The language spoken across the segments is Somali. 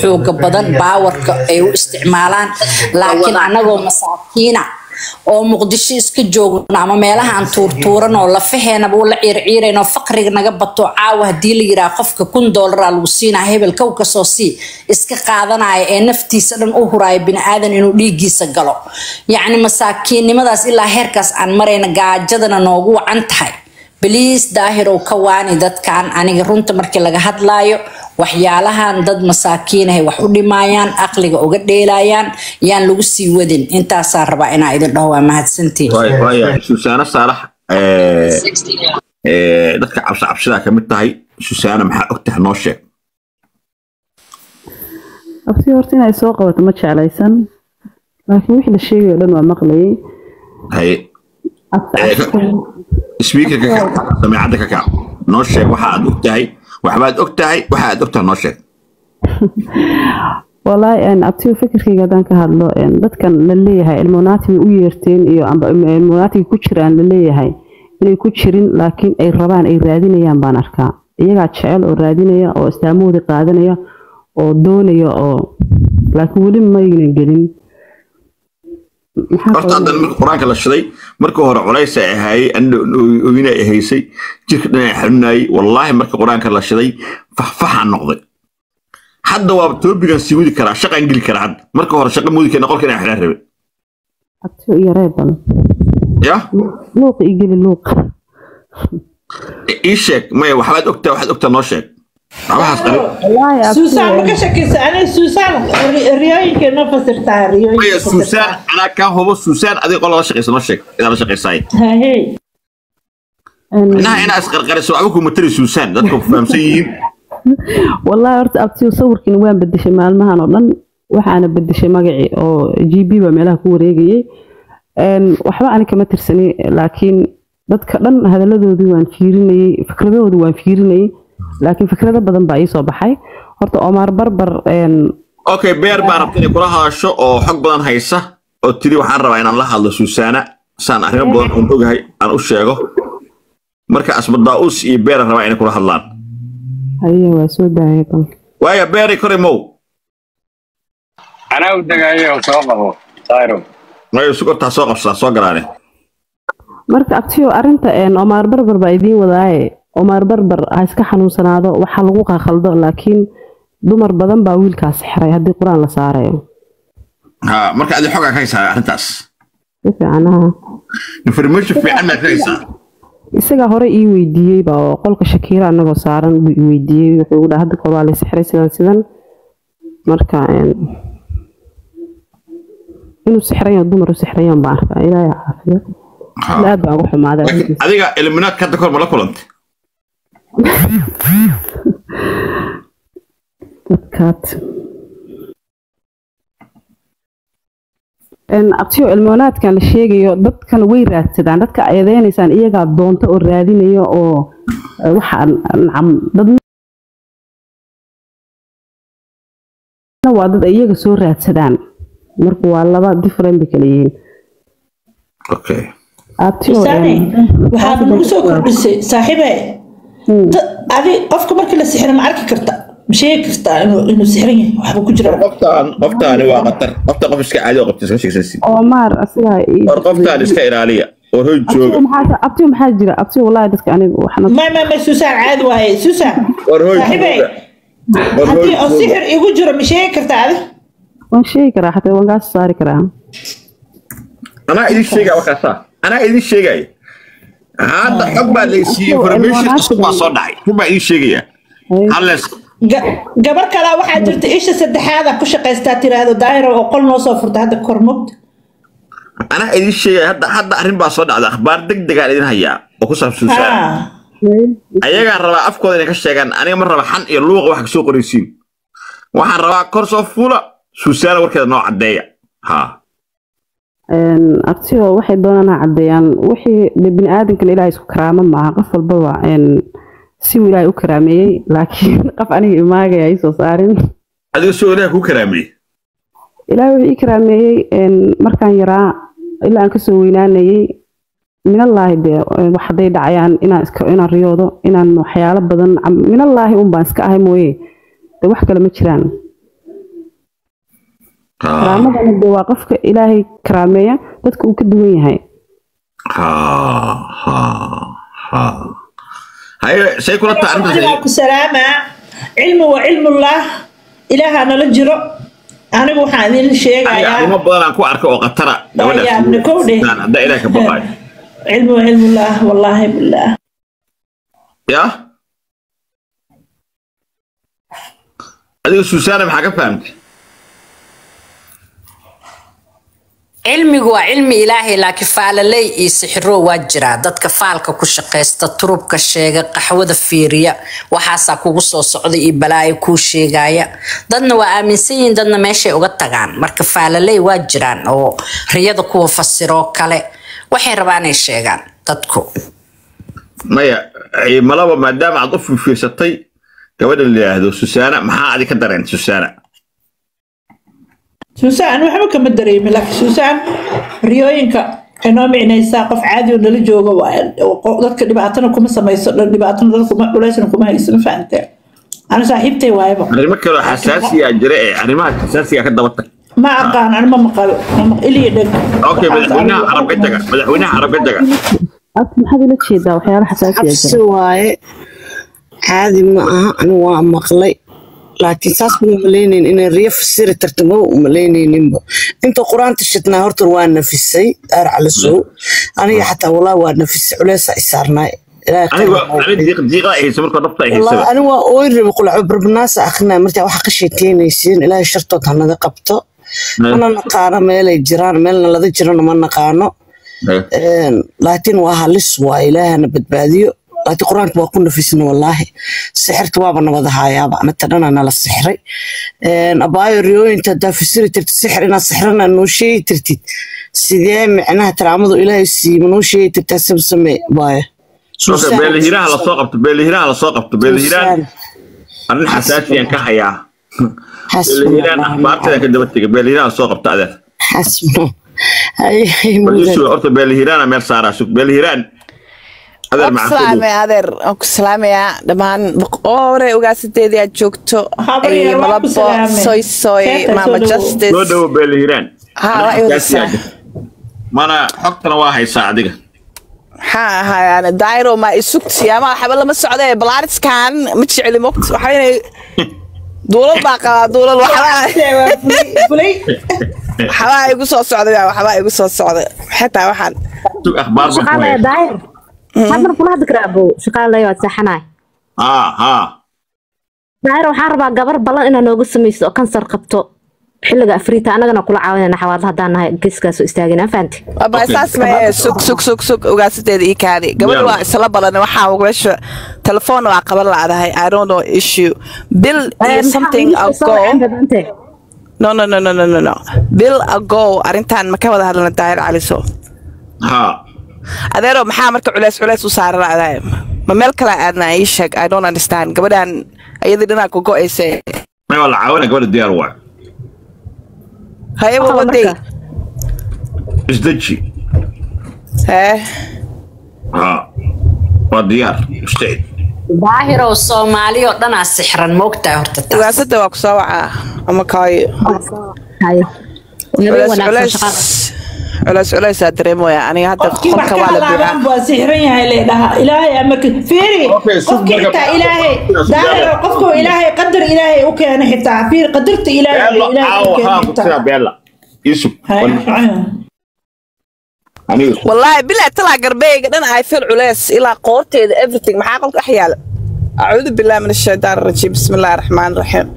xooga badan baawarka ay u isticmaalaan. Laakiin anagoo masaakiina oo muqdisho iska joogno ama meelahaan tuurtuuran oo lafaheenaba ula ciirciirayn oo faqriga naga bato caawa haddii la yidhaha qofka kun doolaraa lagu siinaa hebel kow ka soo sii iska qaadanaya ee naftiisa dhan u huraayo biniaadan inuu dhiiggiisa galo. Yacni masaakiinnimadaas ilaa heerkaas aan marayna gaajadana noogu wacan tahay baliis daahirow ka waani dadkan aniga runta markii laga hadlaayo waxyaalahan dad masaakiinahay wax u dhimaayaan aqliga uga dheelayaan yaan lagu sii wadin. Intaasaa rabaa inaa idin dhaho waa mahadsantiin waaya suusaano saalax dadka cabsi cabsidaa ka mid tahay. Suusaano maxaa ogtahay noo sheeg abti horta inay soo qabato ma jeclaysan. Laakiin wixii la sheegay oo dhan waa maqlayay haye sbiikarka ka kac samiicadda ka kac noo sheeg waxa aad og tahay. Waxbaad og tahay waxa aad og tahay noo sheeg. Walaahi abtiyo fikirkayga haddaan ka hadlo dadkan la leeyahay bay u yeerteen iyo amba ilmonaatiga ku jiraan la leeyahay inay ku jirin laakiin ay rabaan ay raadinayaan baan arkaa. Iyagaa jecel oo raadinaya oo istaamahoodii qaadanaya oo doonaya oo laakiin weli maynan gelin horta haddan marka qur'aanka la shiday markii hore culays ay ahaayey oyina ay haysay jirka dhan ay xanuunayay wallaahi marka qur'aanka la shiday faxfaxaan noqday. Hadda waa toobigan sii wadi karaa shaqaan geli karaa hadda marka hore shaqa mudi keena qolka inaan xidhaan reebal ya? Ii geli luuq. Ii sheeg maya waxbaad ogtaa waxaad ogtaa noo sheeg suusaan anaa kaa hubo. Suusaan adiga qol la shaqaysa noo sheeg idaa la shaqaysaay hahey inaha inaa isqarqariso waxba kuma tari suusaan dadka ku fahamsan yihiin. Wallaahi horta abtiyo sawirkiina waan bedeshay maalmahan oo dhan. Waxaana bedeshay magacii oo g b baa meelaha ku wareegayay. Waxba ani kama tirsani laakiin dadka dhan hadaladoodii waan fiirinayey fikradahoodii waan fiirinayey laakiin fikrado badan baa iisoo baxay. Horta omar barbar okay beer baa rabta inay kula hadasho oo xog badan haysa oo tiri waxaan rabaa inaan la hadlo suusaana saan arrimo badan oon ogahay aan u sheego. Marka asbadaa'us iyo beera rabaa inay kula hadlaan. Haye waa soo daayay bal waaya beeri kore mow. Anaa u degaayo soo qabo. Sayro mayo sukortaa soo qabsadaa soo galaane marka abtiyo arrinta omar barbar baa idiin wadaaye omar barbar ha iska xanuunsanaado waxaa lagu qaqaldo laakiin dumar badan baa wiilkaas xiray haddii qur'aan la saarayo. Ha marka adi xogaa ka haysaa arrintaas. Si fiicanaha information fiican baad ka haysaa. isagaa hore ii weydiiyeyba oo qolka shakiira anagoo saaran buu i weydiiyey. Wuxuu igu dhaha hadda kor waa la sixray sidan sidan. Marka inuu sixrayo dumar u sixrayan baan arkaa. Ilaahay caafiyo aad baan ugu xumaaday. Adiga eliminaadka hadda kor ma la kulantay dadkaad abtiyo ilmoonaadkan la sheegayo dadkan way raadsadaan. Dadka eedeynaysaan iyagaa doonta oo raadinaya oo eh, waxa nacam dadna waa dad iyaga soo raadsadaan. Marka waa laba different bay kala yihiin abtiyo waxaad nagu soo kordhisay saaxiibe adi qofka markii la sixiro ma arki karta? Ma sheegi kartaa inuu sixiran yahay? Waxba ku jira. Qoftaan qoftaani waa qatar qofta qof iska caadi oo qabta iska sheegsansi omar asigaa war qoftaan iska ilaaliya war hoy jooga. maxaa abtiyo maxaa jira? Abtiyo wallahi dadka aniga waxna ma ma ma suusaan caadi waaye. Suusaan war hoy jooga. Haddii oo sixir igu jiro ma sheegi kartaa adi? Waan sheegi karaa xataa waan kaa saari karaa. Anaa idin sheegaya wakaasaa anaa idin sheegaya hadda xog baa laysiiyey information cusub baa soo dhacay. Xog baa idin sheegaya. Hallees Ga- gabar kalaa waxaa jirta isha saddexaada ku shaqaystaa tiraahdo daahira oo qol noo soo furta hadda kor mogta anaa idin sheegaya hadda hadda arrin baa soo dhacda. Akhbaar deg degaan idin hayaa oo ku saabsan ha ayagaa rabaa afkooda inay ka sheegaan. Aniga ma raba xan iyo luuqa wax ka soo qoraysiin. Waxaan rabaa kor soo fuula. Suusaana warkeeda noo caddeeya. Ha abtiyo waxay doonaan caddeeyaan wixii de bini aadamkan ilaahay isku karaamo maaha. Qof walbaba een, si uu ilaahay u karaameeyey laakiin qof aniga imaagaya ii soo saarin. Adiga soo kuu wuxuu ii karaameeyey een, markaan yaraa ilaa aan ka soo weynaanayey minallaahi de wax hadday dhacayaan inaan riyoodo inaan waxyaalo badan minallaahi un baan iska ahay mooye. De wax kale ma jiraan karaamadana dee waa qofka ilaahay karaameeya dadka uu ka duwan yahay. Salaamaa cilmi waa cilmullah ilaaha nala jiro. Anigu waxaan idin sheegayaa. Arrimo badan aan ku arka oo khatara. Waayaa, nikow dheh. haddaa ilaah ka baqaayo cilmi waa cilmullah wallaahi billaah. Ya? Adiga suusaana maxaa ka fahamtay cilmigu waa cilmi ilaahay laakiin faalaley iyo sixiro waa jiraa. Dadka faalka ku shaqaysta turubka sheega qaxwada fiiriya waxaasaa kugu soo socda iyo balaayo kuu sheegaya dadna waa aaminsan yihiin dadna meeshay uga tagaan. Marka faalaley waa jiraan oo riyada kuwa fasiroo kale waxay rabaan sheegaan dadku. Maya malaba maadaama aad u fiirsatay gabadha la yidhaahdo susaana maxaa adi ka dareen susaana suusaan waxba kama dareemin laakiin suusaan riyooyinka waxay noo micnaysaa qof caadi oo nala jooga dadka dhibaatana kuma samayso dhibaatana dadka kuma kuma hayso ma fahamtee ana saaxiibtay waayaba arrimo kaloo xasaasiya jira ee arrimaha xasaasiga ka daba tag ma aqaan ana ma maqalo iliya dheg. Okay madaxweynaha carabka jaga madaxweynaha carabka jaga maxaad ula jeedaa waxyaala xasaasiya cabsi jira waaye caadi ma aha anigu waa maqlay laakiin saas ma malaynayn inay riyo fasiri tarta maba inta qur'aanta shidnaa horta waa nafisay aar calasow. Aniga xataa walaa waa nafisay culeysaa isaarnaay ani waa ooyn rabi qulaco barbanaasa ah akrinaa martaa waxa ka sheekeynayseen ilaahay shartood hanada qabto. Mana naqaano meelay jiraan meelna lada jirana ma naqaano. Laakiin waa halis waa ilaahana badbaadiyo ati qur'aanka waa ku nafisna walaahi sixirka waaba nabadahayaaba matadhana nala sixray abaayo riyooyinta hadaa fasiri tirtid sixir inaad sixrana noo sheegi tirtid. Sidee micnaha taraamadu ilaahay siima noo sheegi tirtaa samsame baayo beelihiraha la soo qabto beelihiraha la soo qabto. Beelihiraan arrin xasaasiyan ka hayaa beelihiraan ahbaabteeda ka daba tega beelihiraha la soo qabto adeer horta beelihiraana meel saaraa sug. Beelihiraan adeer waan ku salaamayaa dhammaan boqore ogaasadeedii aad joogto malabo salaamay. soy soy Keeta mama soo dhawow. justice. Soo dhowo beelihiraan Ha, Arrin waa i wada xasaasiya saa. jirta. mana xogtana waa haysaa adiga maxaa ahaayaan dairo ma isugti ama waxba lama socda balaariskan ma jecli mogt waxa inay duulal baa qabaa duulal waxbaa igu soo socda waxbaa igu soo socda xitaa waxaan sug akhbaar baan ku shaqaalaya hayaa daahir had mar kula hadli karaa abow waad haa daahir waxaan rabaa gabar ballan inaa nooga samayso oo kansar qabto. Xilliga afriita annagana kula caawinayna xawaadla haddaan nahay geeskaasoo istaagina fahanti Aba Okay. saas ma sug sug ii kaadi. Gabadha waa isla balan waxaa meesha telefoon waa qaban laadahay i don't know issue. Bill iyo something ago. no no no no no no no. Bill ago arrintan ma ka wada hadlana daahir caliso. Haa adeero maxaa marka culeys culeys u saaran laadahay ma meel kale aadna ii sheeg i don't understand. Gabadhan iyadii dhinaa ku go'aysa may waa la caawina gabadha diyaar waa hayaba waday isdeji hee haa waa diyaar mustacid daahirow soomaali oo dhanaa sixran moogtaa horta taas. Ogaasada waa ku soo wacaa ama kaayo. Haye culeys culeys culeys culeysaa dareemooya aniga hadda qofkii wax qolka ka waa la halaaban buuxaa waa sixran yahay leedhaha ilaahay ama fiiri Okay, sug qofkii marka- xitaa ilaahay Sug daahir marka- qofku ilaahay qadar ilaahay u keenay xitaa fiiri qadarta ilaahay beella ilaahay u caawa haa keenay ku tiraa xitaa beella iisug Hay, hay. aniga والله بلا طلع قربيق انا اي فيل علاس الى قورتي everything maxaa qolka axyaal اعوذ بالله من الشيطان الرجيم بسم الله الرحمن الرحيم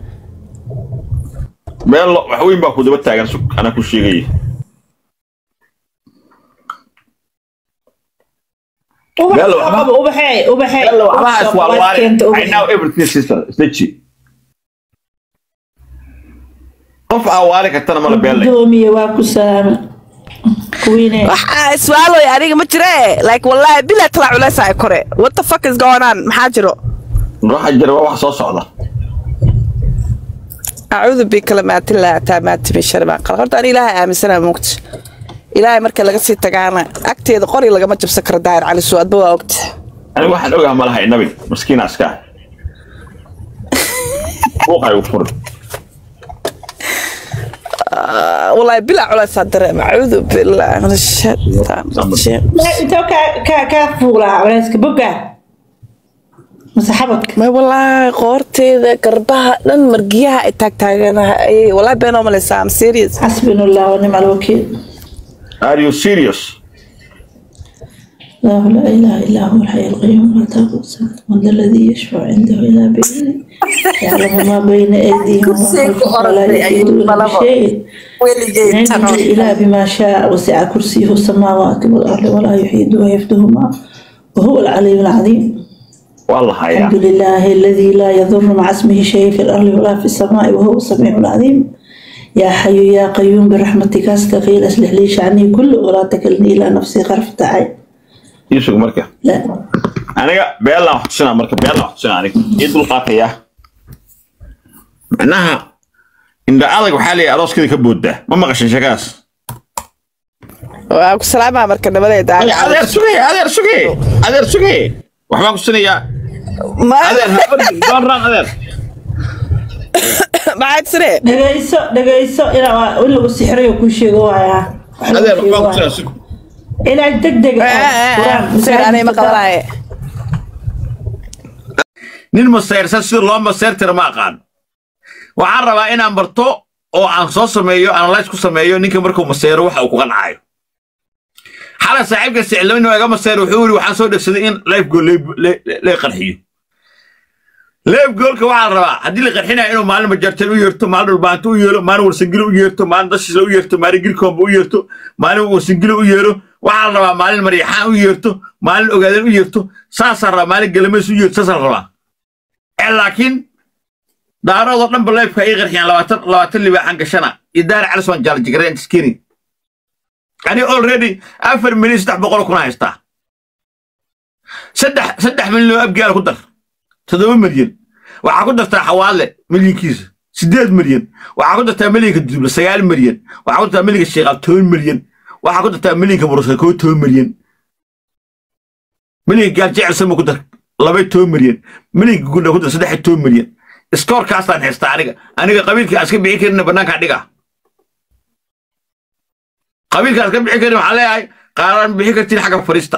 beello wax weyn baa ku daba taagan sug qof aa waari kartana mala beelwaxaa iswaaloy aniga ma jiree like wallaahi bilaa talaa culaysaa kore. What the fuck is going on? Maxaa jiro? Waxa jira waa wax soo socda. Acuudu bikala maati laa taamaati bishar baan qala. Horta an ilaahay aaminsana mugti ilaahay marka laga sii tagaana agteeda qori lagama jabsan karo daahir cali soo adba waa ogta aniga waxaan ogaha ma lahay nabi maskiina iska ah buuqay u furin والله بلا علا صدر أعوذ بالله من الشيطان الرجيم intoo kaa kaa kaa fuulaa culeyska boga mase xabadka ما والله قورتي قربها لن مرقيها اتاك تاغنا اي والله بينهم الاسام سيريس xasbina allah wanima alwakiil Are you serious? الله لا إله إلا هو الحي القيوم لا تأخذ سنة من ذا الذي يشفع عنده إلا بإذنه يعلم ما بين أيديهم وما خلفهم ولا يحيطون بشيء من علمه إلا بما شاء وسع كرسيه السماوات والأرض ولا يحيط ويفدهما وهو العلي العظيم والله يا الحمد لله الذي لا يضر مع اسمه شيء في الأرض ولا في السماء وهو السميع العليم yaa xayu yaa qayuum biraxmatika astaqiil aslixlii shacnii kulli walaa takalni ilaa nafsii qarf tacay yuusuf marka. aniga beelaan wax tusinaa marka beelaan wax tusinaa aniga. Ii dulqaatayaa macnaha indha adag waxaa leeyahay arooskeeda ka booddaa ma maqashin sheekaas waan ku salaamaa marka nabadeeda adeer sugee adeer sugee adeer sugee waxbaan ku tusinayaa adeer adeer maxaad siree dhagayso dhagayso ilaa in lagu sixirayo kuu sheego waayaa. Ilaaj deg deg nin masayrsan sida loo masayrtira ma aqaan. Waxaan rabaa inaan barto oo aan soo sameeyo analyse ku sameeyo ninka markuu masayro waxa uu ku qancaayo xalan saaxiibka sicilabin waa iga masayr wuxuu yidhi waxaan soo dhegsaday in life goal lay qarxiyo life goalka waxaa la rabaa. Haddii la qarxinayo inuu maalin majarteen u yeerto maalin dhulbaanto u yeelo maalin warsangilo u yeerto maalin dashiisla u yeerto maalin girkoomba u yeerto maalin warsangilo u yeero waxaa la rabaa maalin maryaxaan u yeerto maalin ogaadeen u yeerto saasaa rabaa maalin galameys u yeerto saasaa la rabaa. Ee laakiin daaroodoo dhanba leybka ay qarxiyaan labaatan libaaxan gashana iyo daar calis waan jaaljigareen skini ani already afar milyan saddex boqol kuna haystaa. Saddex milyan oo abgaal ku dar toddoba milyan. Waxaa ku dartaa xawaale milyankiisa. Siddeed milyan. Waxaa ku dartaa milyanka duble sagaal milyan. Waxaa ku dartaa milyanka sheekaal toban milyan. Waxaa ku dartaa milyanka murusa koo toban milyan. Milyanka gaal jecel sama ku dar laba toban milyan. Milyanka gunda ku dar saddex toban milyan. Iskoorkaasaan haystaa aniga. Aniga qabiilka aan iska bixi karin bannaankaa dhiga qabiilka iska bixi karin waxaan leeyahay qaaraan bixi kartiin xagga fariista.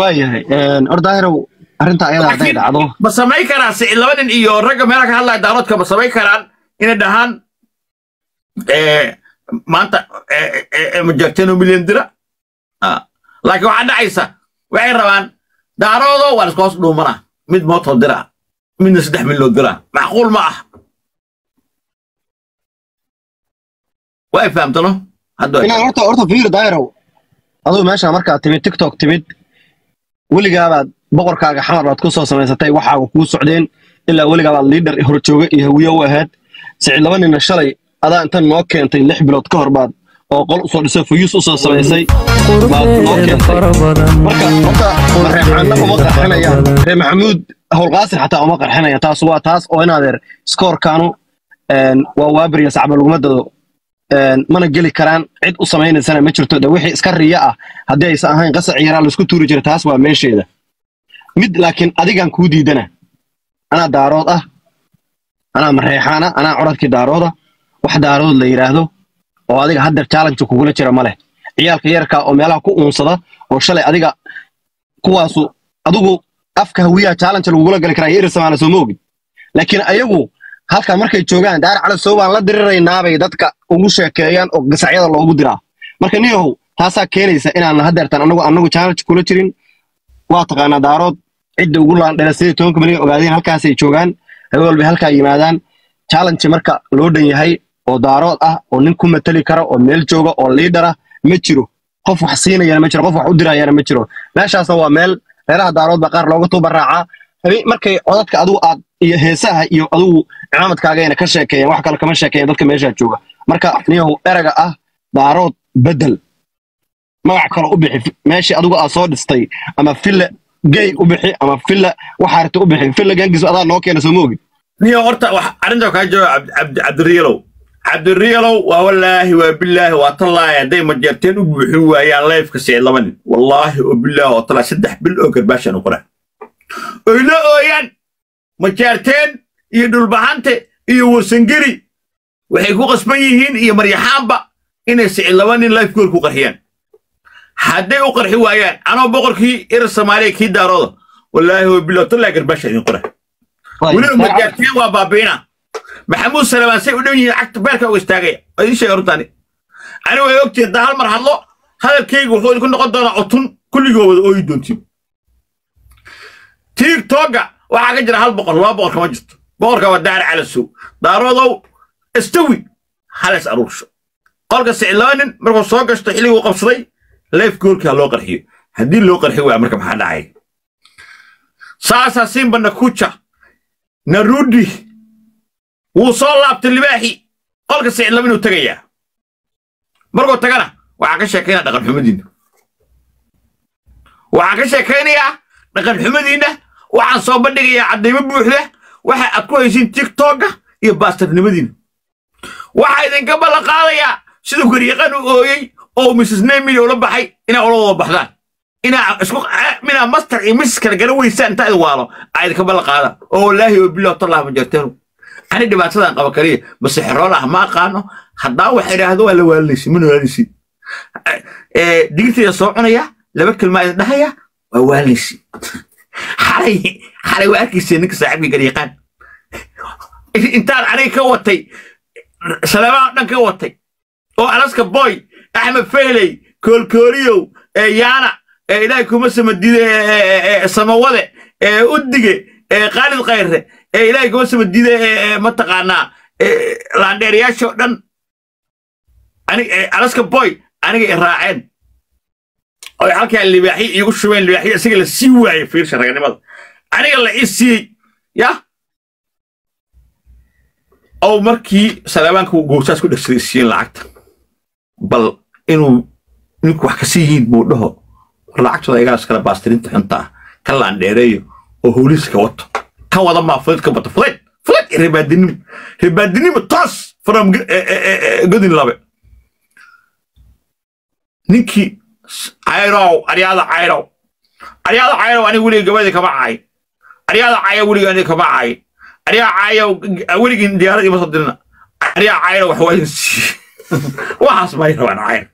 Waayahay ordaahirow arrinta ayada hadday dhacdo. ma samayn karaan si laba nin iyo ragga meelaha ka hadlaya daaroodka ma samayn karaan inay dhahaan maanta majarteen oo milyan dira? Laakiin waxaa dhacaysa waxay rabaan daaroodo waa iska hoos dhuumana mid mootoo dira midna saddex miloo dira macquul ma ah. Way fahamtano horta fiir daahirow aduu meesha markaad timid tiktok timid weligaabaad boqorkaaga xamar baad ku soo samaysatay waxaaga kuu socdeen ilaa weligaabaad liidhar horjooge iyo hawiye u ahayd. Sicid laba nina shalay adaa inta noo keentay lix bilood ka hor baad oo qol u soo dhisay fuyuus u soo samaysay. Baad noo keentay. marka horta reexaanna uma qarxinayaan ree maxamuud howlqaasir xataa uma qarxinaya. Taas waa taas oo inaadeer skoorkaanu waa waaberiya sacba laguma dado. Mana geli karaan. Cid u samaynaysana ma jirto. De wixii iska riya ah. Haddii aysan ahayn qasac yaraa la isku tuuri jira taas waa meesheeda mid laakiin adigaan kuu diidana. Anaa daarood ah. Anaa mareexaana anaa codadkii daarooda. Wax daarood la yidhaahdo oo adiga haddeer challenge kugula jira ma leh. Ciyaalka yarkaa oo meelaha ku uunsada oo shalay adiga kuwaasu adigu afka hawiyaha challenge lagugula gali karaa iri samaana soo moogid laakiin ayagu halka markay joogaan daar cali soo la diriraynaabay dadka ugu sheekeeyaan oo gasacyada loogu diraa. Marka niyahow taasaa keenaysa inaan haddeertan anagu anagu challenge kula jirin. Waa taqaanaa daarood cidda ugu laandhela sidii tobanka milyan ogaadeen halkaasay joogaan habeen walba halkaa yimaadaan. Challenge marka loo dhan yahay oo daarood ah oo nin ku matali kara oo meel jooga oo liidara ma jiro. Qof wax siinayana ma jiro qof wax u dirayana ma jiro. Meeshaasna waa meel reeraha daarood baa qaar looga tuuba raacaa. Markay codadka adigu aad iyo heesaha iyo adigu cimaamadkaagayna ka sheekeeyaan wax kale kama sheekeeyaan dadka meeshaa jooga. Marka niyahow erega ah daarood bedel magac kale u bixi meeshii adigu aad soo dhistay ama fille gay u bixi ama fille waxaarta u bixi. Fille gaangis adaa noo keena soo moogi niyo horta wax kaa jawaab cabdiriilow cabdiriilow waa wallaahi waa bilaahi waa tallaahi. Hadday majeerteen u buuxin waayaan leefka sicid laba nin. Wallaahi oo bilaahi oo tallaahi saddex bil oo garbaashaan u qoraa oyla ooyaan! Majeerteen iyo dhulbaxante iyo wasangeri waxay ku qasban yihiin iyo maryaxaanba inay sicid laba nin life gool ku qarxiyaan hadday u qarxi waayaan anoo boqorkii irir soomaaliya kii daarooda wallaahi wa bilowtallaa garbaasha idin qora weliba majaarteen waa baabiina. Maxamuud salamaan say u dhan yihiin cagta beerka uga istaagaya waa idiin sheega runtaani. Ani way ogtihiin haddaa hal mar hadlo hadalkaygu wuxuu idinku noqon doonaa cutun kulligoo wada ooyi doontiin tiigtooga waxaa ka jira hal boqor laba boqor kama jirto. Boqorka waa daare calasow daaroodow istawi hales aruursho. Qolka sicid laba nin markuu soo gashto xilliguu qabsaday leef goolkii ha loo qarxiyo. Haddii loo qarxi waaya marka maxaa dhacay? Saasaa simba nakuja narudi wuu soo laabtay libaaxi. Qolka sicid laba inuu tegayaa markuu tagana waxaa ka sheekaynaa dhaqan xumadiinna. Waxaan ka sheekaynayaa dhaqan xumadiinna. Waxaan soo bandhigayaa caddaymo buuxda waxa aad ku haysiin tiktokga iyo baastarnimadiinna. Waxaa idinka ballan qaadayaa siduu garyaqan u ooyey oo mrs nemil ula baxay inaa ula wada baxdaan. Inaa inaa master iyo miss kala garan weysaan intaa idin waalo. Aa idinka ballan qaada. Oo wallaahi oo tallah ma ani dhibaatadan qaba kaliya. Mase xerool ah ma aqaano. Haddaa waxa idhaahdo waa la waalinaysi mana waalinaysi digirtayda soo cunaya laba kelmaa idin dhahaya waa waalinaysi xalay xalay waa arkaysa ninka saaxiibka garyaqaan intaan aniga ka watay salebaan dhan ka watay. Oo alaska boy axmed feyley koolkooliyow yaana ilaahay kuma samadide samawade uddige khaalid khayre ilaahay kuma samadide mataqaanaa laandheerayaashoo dhan alaska boy aniga i raaceen oy halkaa libaaxyo iigu shubeen libaaxyo isaga la sii waayey fiirsha raganimada aniga la ii siiyey ya ow markii saleebaanka gowsaas ku dhegsaday siiyeen lacagta bal inuu ninku wax kasi yihiin buu dhaho. Lacagtooda igaas kala baastirinta xunta. Ah ka laandheereeyo oo howliisa ka wato. Ka wada maa fudayd ka bato. Fudayd fudayd iyo ribaadinimo. Ribaadinimo toos from godin labe. Ninkii cayrow aryaada cayrow aryaada cayrow aniga weliga gabadii kama cay aryaada caya weliga aniga kama cay aryaa caayow weligii diyaarad ima soo dirina aryaa cayrow wax waa idin siiye waxaas may rabaan cayr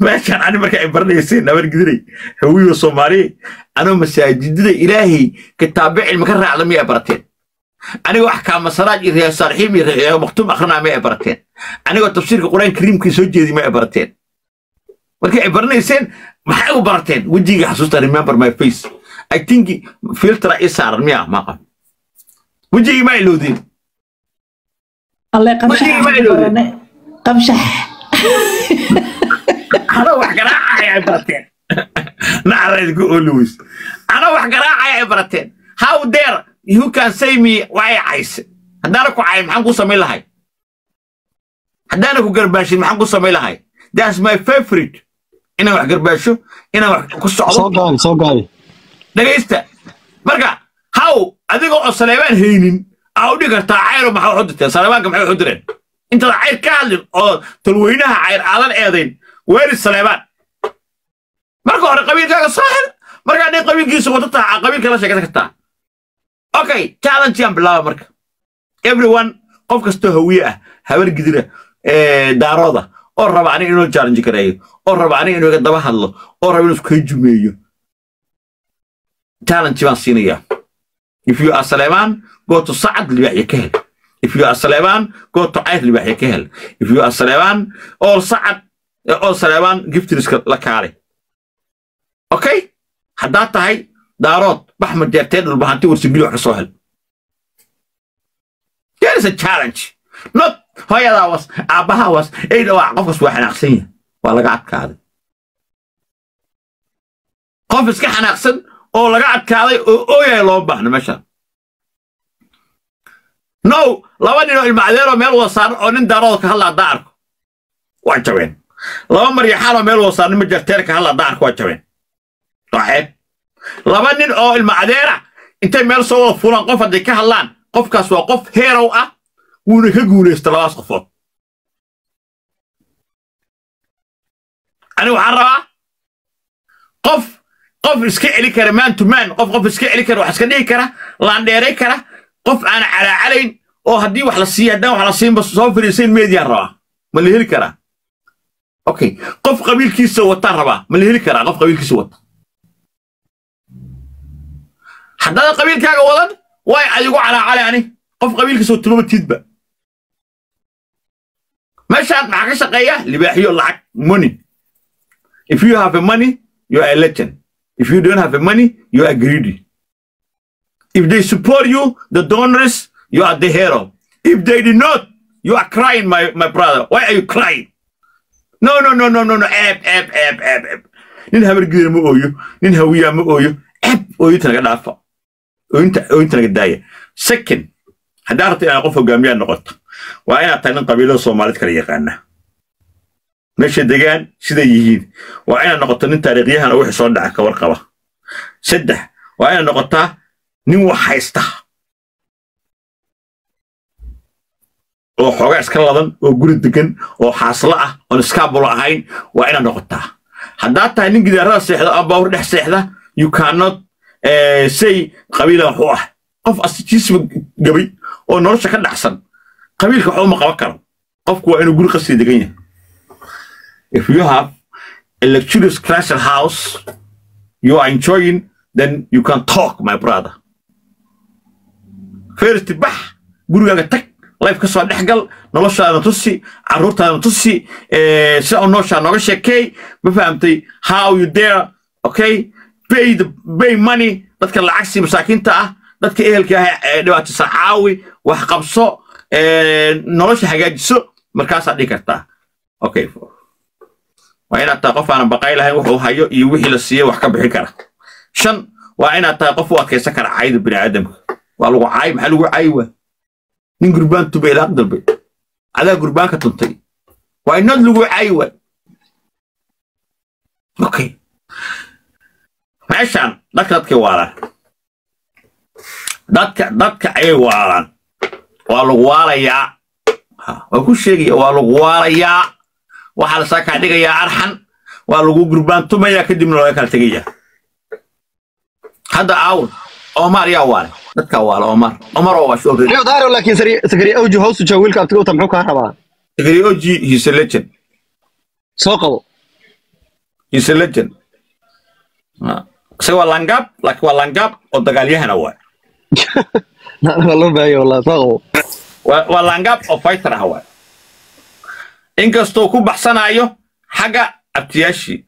meeshaan ani marka ay baranayseen nabar gidiray hawiyo soomaaliye anoo masaajidada ilaahay kitaabe cilmi ka raacda miyay barateen anigoo axkaama saraaj iyo riyaa saalixiin iyo riyaa maktuum akrinaa miyay barateen anigoo tafsiirka quraan kariimkii soo jeedi miyay barateen markay ay baranayseen maxay u barateen wejiga xasuusta remember my face. I think filtra ii saaran miya maaqa wejigii ma ilowdeen alle qabshax anoo wax garaacaya ay barateen? Nacala idinku ooliweys anoo wax garaacaya ay barateen? How dare you can say me waa ay cayse haddaana ku cay maxaan ku samayn lahay? Haddaana ku garbaashin maxaan ku samayn lahay? That's my favorite. Inaan wax garbaasho inaan wax ku socdo. Soo dhegaysta marka haw adigoo oo saleebaan haynin aa u dhigi kartaa cayro maxaa waxu dirteen saleebaanka maxay waxu direen intaad cayr ka hadlin oo talweynaha cayr aadan eedayn weeri saleebaan marka hore qabiilkaaga soo hel markaa dhay qabiilkiisa wata taha qabiilka la sheekaysan kartaa. Okay challengean bilaaba marka. Everyone qof kastoo hawiye ah habar gidira daarooda oo raba aniga inuu challenge gareeyo oo raba aniga inuu iga daba hadlo oo raba inuu iskay jumeeyo. Challenge baan siinayaa. If you are saleebaan go sacad libaaxya ka hel if you are saleebaan go to cayr libaaxya ka hel. If you are saleebaan all sacad all saleebaan giftriska la kaale okay haddaad tahay daarood bax majeertee dhulbahanti warsibili wax ka soo hel. There is a challenge. Not hooyadaa was aabbahaa was eyda waa qofkas waa xanaaqsan yahay. Waa laga adkaaday. Qof iska xanaaqsan oo laga adkaaday oo ooyaya looma baahno meeshaan no laba nin oo ilmacdeeroo meel wada saaran oo nin daarooda ka hadla haddaa arko waa jabeen laba maryaxaan oo meel wada saaran nin majarteer ka hadla haddaa arko waa jabeen waxeeb laba nin oo ilmacdeera intay meel soo wada fulaan qof hadday ka hadlaan qofkaas waa qof heerow ah wuuna ka guulaysta labadaas qofood. Ani waxaan rabaa qof qof iska celi kara man to man qof qof iska celi kara wax iska dhihi kara laandheeray kara qof aan calaacalayn oo haddii wax la siiya haddaan wax la siinba soo fariisayn meediyaa rabaa. Ma la heli karaa. Okay qof qabiilkiisa wataan rabaa. Ma la heli karaa qof qabiilkiisa wata. Haddaadan qabiilkaaga wadan way adigu calaacale ani qof qabiilkiisa watulaba tiidba meeshaan maxaa ka shaqeeya? Libaaxiyo lacag money. If you have a money you are a legend. If you don't have a money you are greedy if they support you the donors you are the hero. If they did not you are crying my, my brother. Why are you crying? No no no no no no. Eb eb eb eb eb nin habargeeda ma ooyo nin hawiyaa ma ooyo eb ooyinta naga dhaafa ooyinta naga daaya second haddaa rabta inaad qof hogaamiyaa noqoto waa inaad tahay nin qabiilada soomaalid kala yaqaana. Meesha degaan siday yihiin. Waa inaad noqoto nin taariikhyahana wixii soo dhaca ka warqaba. Saddex waa inaad nin wax haysta oo xoogaa iska ladan oo guri degan oo xaaslo ah oon iskaabulo ahayn waa inaad noqotaa. Haddaad tahay nin gidaarada seexda oo baawur dhex seexda you cannot eh, say qabiila wax u ah. Qof asijiisba gabay oo nolosha ka dhacsan qabiilka wax uma qaban karo. Qofku waa inuu guri qasri degan yahay. If you have a luxurious house you are enjoying then you can talk my brother first bax gurigaaga tag life ka soo dhex gal noloshaada tusi caruurtaada tusi sida u nooshaa nooga sheekey ma fahamtay how you there okay? Pay the money dadka lacagsi masaakiinta ah dadka ehelka ah dhibaataysan caawi wax qabso nolosha hagaajiso markaasaad dhihi kartaa. Okay. Waa inaad tahay qof aanan baqay lahayn wuxuu hayo iyo wixii la siiyo wax ka bixin kara. Shan waa inaad tahay qof u adkaysan kara cayda bini aadamka waa lagu caay maxaa lagu caayi waa nin gurbaan tubay ilaaq dalbay adaa gurbaanka tuntay. Waa inaad lagu caayi waa okay meeshaan dadka dadkay waalaan. Dadka dadka ayay waalaan. Waa lagu waalayaa. Waa ku sheegaya waa lagu waalayaa. Waxaa la saakaa dhigayaa arxan. Waa lagu gurbaan tumayaa kadibna laga kala tegayaa. Hadda omar yaa waale dadkaa waala omar. Omar oo waa soo Leo daaro laakiin sari sakari awju hoos u jooga wiilka abtiga wata muxuu kaa rabaa. Oji he's a legend. Soo qabo he's a legend. Ah, isaga waa langaab laakiin waa langaab oo dagaalyahana waa waa loo baahay wallah soo qabo waa waa langaab oo fighter ah waa inkastoo ku baxsanayo xagga abtiyaashii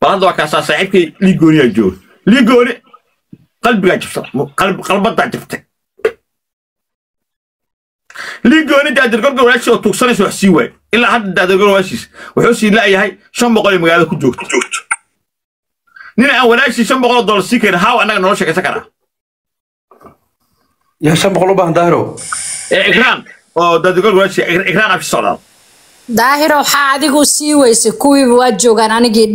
bal hadda waa kaasaa saaxiibkay liigooniyaa jooga liigooni qalbigaa jibsan qalb- qalbadaa jibtay liigooni daadirgorga walaashii oo tuugsanaysa wax sii waay ilaa hadda daadirgorga walaashiis wuxuu sii la'yahay shan boqol ee magaalada ku joogto. Nin aan walaashii shan boqol oo dollar sii karin haaw annaga nolosha kaysan karaa? Yaa shan boqol u baahan daahiro. Ee ikraan. Oo daadirgorga walaashii ikraan afi socdaal daahiro waxaa adigu sii weysay kuwiiba waa joogaan anigii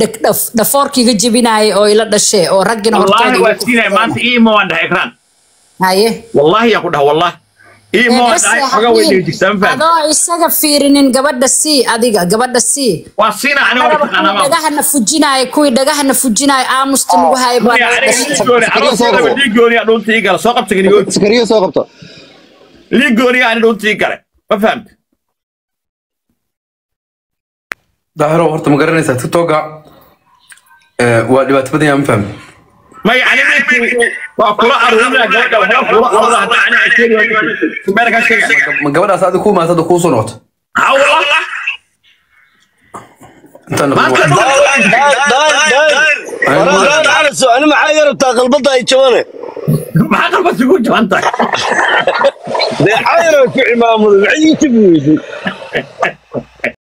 dhafoorkiiga jebinayay oo ila dhashee oo raggina wallaahi hortooda waa siinaya maanta iimo waan dhahay ikraan haye. Wallaahi yaan ku dhaha wallaahi. Iimo waan Bes dhahay ya, xogaa way Habiib, dhejigsaan faham adoo isaga fiirinin gabadha sii adiga gabadha sii. Dhagahana fujinaya kuwii dhagahana fujinaya aamusta lagu hayo daahiro horta ma garanaysaa tiktoka waa dhibaato badan yaa ma fahmi maya ma gabadhaas adiga kuu maas hadda kuu soo noqoto ani maxaa yarabtaa qalbada ay jabane maxaa qalbad ugu jaban tahay dee xayara ku cimaamada maxay jabi weysay